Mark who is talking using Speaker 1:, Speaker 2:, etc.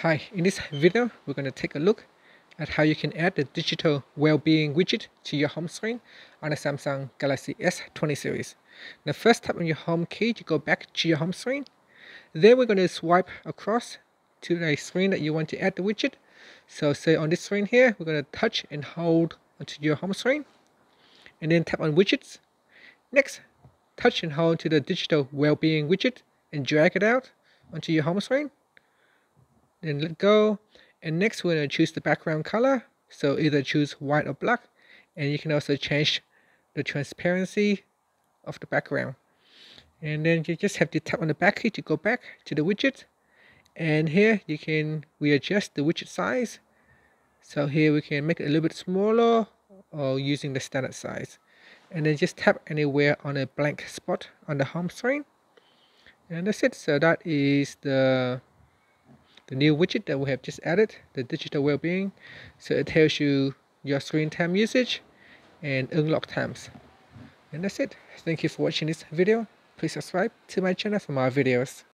Speaker 1: Hi, in this video, we're going to take a look at how you can add the digital well-being widget to your home screen on the Samsung Galaxy S20 series. Now first tap on your home key to go back to your home screen. Then we're going to swipe across to the screen that you want to add the widget. So say on this screen here, we're going to touch and hold onto your home screen. And then tap on widgets. Next, touch and hold to the digital well-being widget and drag it out onto your home screen then let go. And next we're going to choose the background color. So either choose white or black. And you can also change the transparency of the background. And then you just have to tap on the back key to go back to the widget. And here you can readjust the widget size. So here we can make it a little bit smaller or using the standard size. And then just tap anywhere on a blank spot on the home screen. And that's it. So that is the the new widget that we have just added, the digital well-being. So it tells you your screen time usage and unlock times. And that's it. Thank you for watching this video. Please subscribe to my channel for more videos.